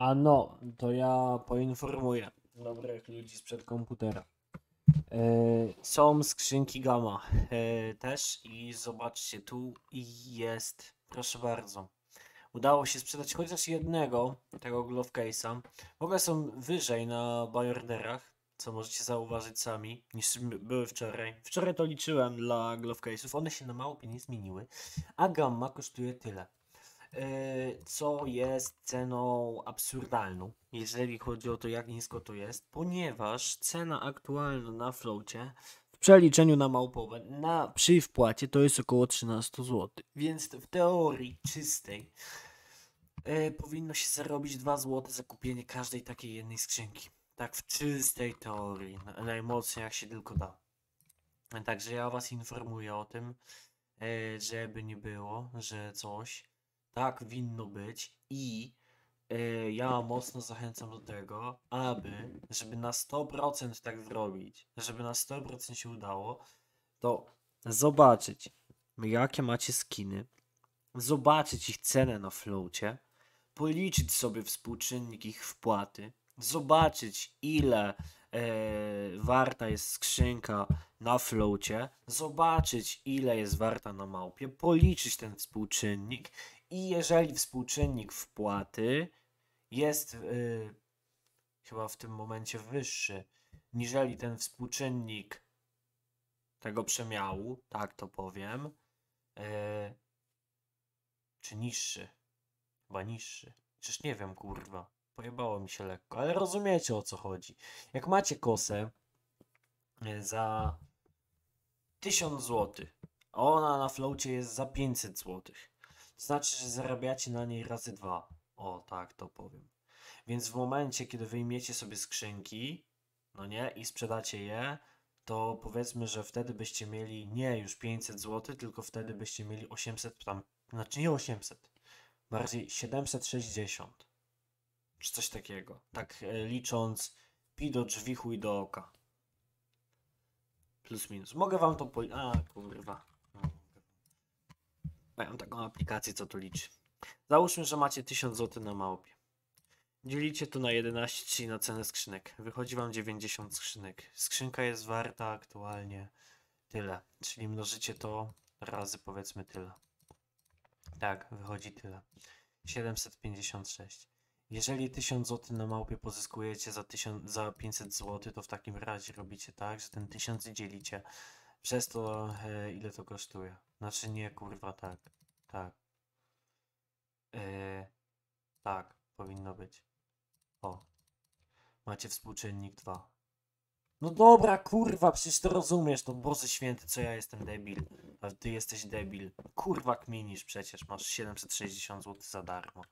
A no, to ja poinformuję dobrych ludzi sprzed komputera. E, są skrzynki gamma e, też i zobaczcie, tu jest, proszę bardzo. Udało się sprzedać chociaż jednego tego glove case'a. W ogóle są wyżej na bajorderach, co możecie zauważyć sami, niż były wczoraj. Wczoraj to liczyłem dla glove case'ów, one się na małpie nie zmieniły, a gamma kosztuje tyle. E, co jest ceną absurdalną, jeżeli chodzi o to, jak nisko to jest, ponieważ cena aktualna na floacie w przeliczeniu na małpowe na, przy wpłacie to jest około 13 zł. Więc w teorii czystej e, powinno się zarobić 2 zł za kupienie każdej takiej jednej skrzynki. Tak w czystej teorii, na- najmocniej jak się tylko da. Także ja was informuję o tym, e, żeby nie było, że coś tak winno być i e, ja mocno zachęcam do tego, aby, żeby na 100% tak zrobić, żeby na 100% się udało, to zobaczyć, jakie macie skiny, zobaczyć ich cenę na floacie, policzyć sobie współczynnik ich wpłaty, zobaczyć ile e, warta jest skrzynka na floacie, zobaczyć ile jest warta na małpie, policzyć ten współczynnik i jeżeli współczynnik wpłaty jest y, chyba w tym momencie wyższy, niżeli ten współczynnik tego przemiału, tak to powiem, y, czy niższy? Chyba niższy. Przecież nie wiem, kurwa. Pojebało mi się lekko, ale rozumiecie o co chodzi. Jak macie kosę y, za 1000 zł, a ona na floacie jest za 500 zł. Znaczy, że zarabiacie na niej razy dwa. O, tak to powiem. Więc w momencie, kiedy wyjmiecie sobie skrzynki, no nie, i sprzedacie je, to powiedzmy, że wtedy byście mieli nie już 500 zł, tylko wtedy byście mieli 800, tam, znaczy nie 800, bardziej 760. Czy coś takiego. Tak e, licząc pi do drzwi, chuj do oka. Plus minus. Mogę wam to poli... A, kurwa. Mają taką aplikację, co to liczy. Załóżmy, że macie 1000 zł na małpie. Dzielicie to na 11, czyli na cenę skrzynek. Wychodzi wam 90 skrzynek. Skrzynka jest warta aktualnie tyle. Czyli mnożycie to razy powiedzmy tyle. Tak, wychodzi tyle. 756. Jeżeli 1000 zł na małpie pozyskujecie za, 1000, za 500 zł, to w takim razie robicie tak, że ten 1000 dzielicie przez to, e, ile to kosztuje. Znaczy nie, kurwa, tak. Tak. E, tak, powinno być. O. Macie współczynnik 2. No dobra, kurwa, przecież to rozumiesz, to Boże Święty, co ja jestem debil. A ty jesteś debil. Kurwa kminisz przecież, masz 760 zł za darmo.